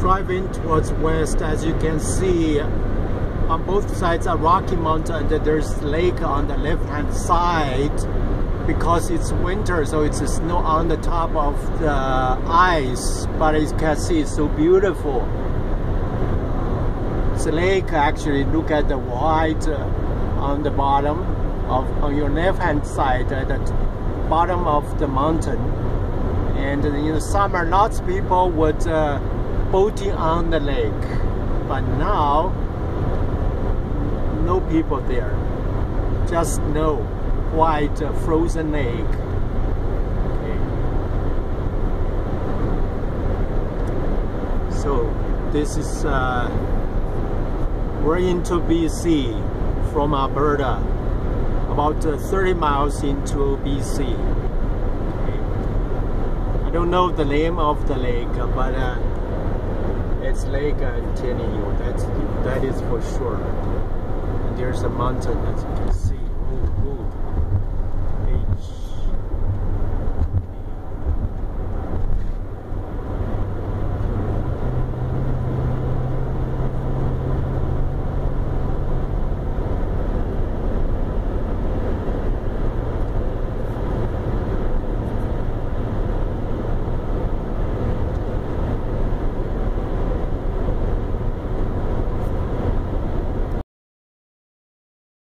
driving towards west, as you can see, on both sides are Rocky Mountain, and there's lake on the left-hand side. Because it's winter, so it's snow on the top of the ice, but as you can see, it's so beautiful. It's a lake actually. Look at the white uh, on the bottom of on your left-hand side at the bottom of the mountain. And in the summer, lots of people would uh, boating on the lake, but now no people there. Just snow, white uh, frozen lake. Okay. So this is uh, we're into BC from Alberta, about uh, 30 miles into BC. Okay. I don't know the name of the lake, but uh, it's Lake I'm that's that is for sure. And there's a mountain as you can see.